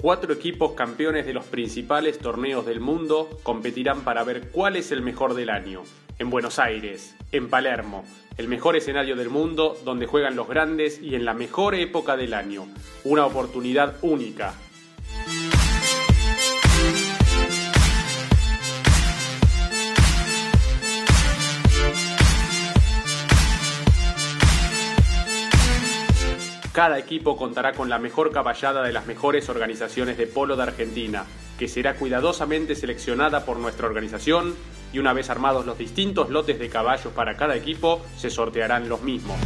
Cuatro equipos campeones de los principales torneos del mundo competirán para ver cuál es el mejor del año. En Buenos Aires, en Palermo, el mejor escenario del mundo donde juegan los grandes y en la mejor época del año. Una oportunidad única. Cada equipo contará con la mejor caballada de las mejores organizaciones de polo de Argentina, que será cuidadosamente seleccionada por nuestra organización y una vez armados los distintos lotes de caballos para cada equipo, se sortearán los mismos.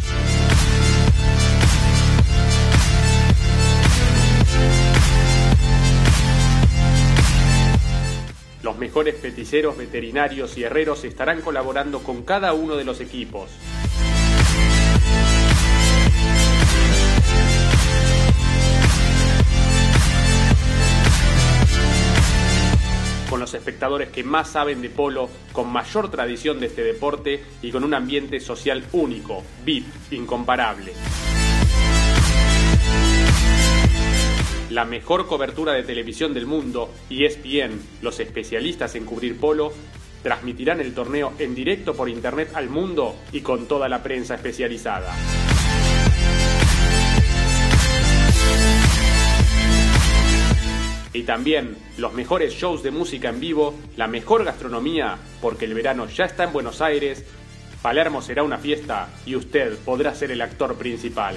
Los mejores peticeros, veterinarios y herreros estarán colaborando con cada uno de los equipos. Los espectadores que más saben de polo, con mayor tradición de este deporte y con un ambiente social único, VIP, incomparable. La mejor cobertura de televisión del mundo, ESPN, los especialistas en cubrir polo, transmitirán el torneo en directo por internet al mundo y con toda la prensa especializada. Y también los mejores shows de música en vivo, la mejor gastronomía, porque el verano ya está en Buenos Aires, Palermo será una fiesta y usted podrá ser el actor principal.